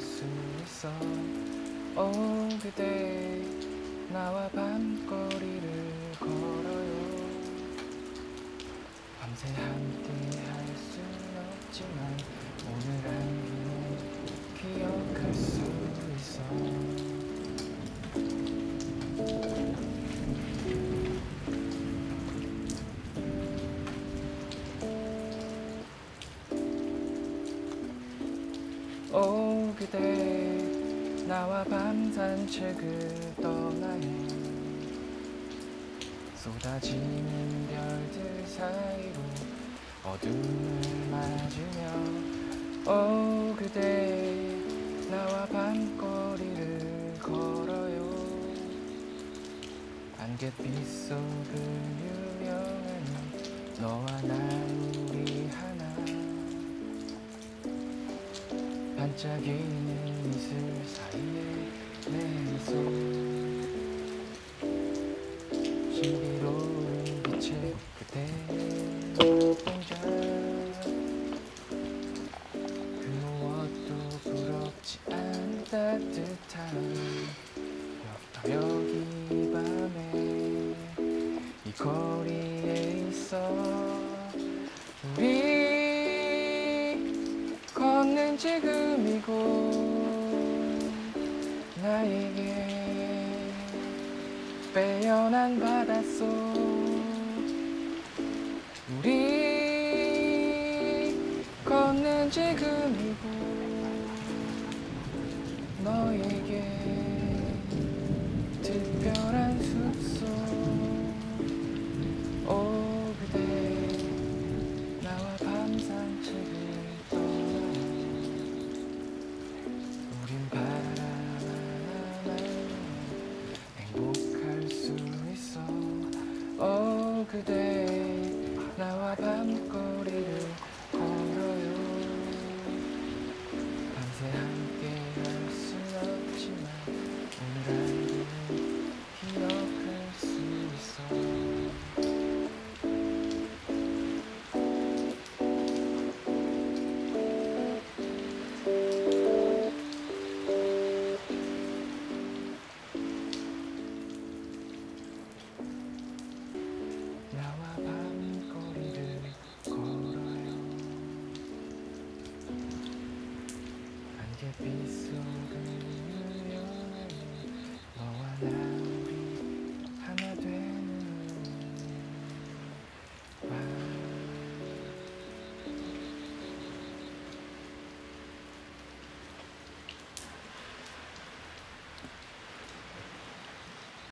수 있어. 오 그대 나와 밤거리를 걸어요. 밤새 함께 할 순 없지만 오늘 한끼는 기억할 수 있어. 오 그대 나와 밤 산책을 떠나요 쏟아지는 별들 사이로 어둠을 맞으며 오 그대 나와 밤거리를 걸어요. 안갯빛 속을 유영하는 너와 나 우리 하나 반짝이는 이슬 사이에 내 미소 신비로운 빛의 그대 동작 그 무엇도 부럽지 않은 따뜻한 여- 여기 밤에 이 거리에 있어. 우리 걷는 지금 이곳 나에게 빼어난 바닷속 우리 걷는 지금 이곳 너에게 그대 나와 밤 안개